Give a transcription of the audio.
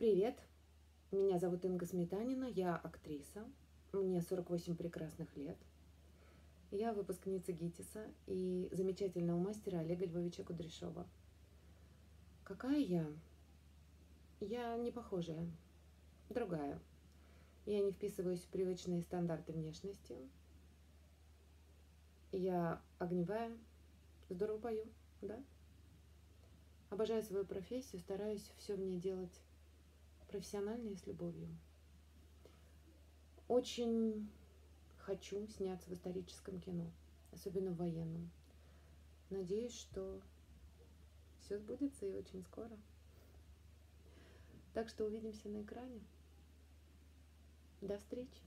Привет, меня зовут Инга Сметанина, я актриса, мне 48 прекрасных лет. Я выпускница ГИТИСа и замечательного мастера Олега Львовича Кудряшова. Какая я? Я не похожая, другая. Я не вписываюсь в привычные стандарты внешности. Я огневая, здорово пою, да? Обожаю свою профессию, стараюсь все в ней делать профессионально и с любовью. Очень хочу сняться в историческом кино, особенно в военном. Надеюсь, что все сбудется и очень скоро. Так что увидимся на экране. До встречи!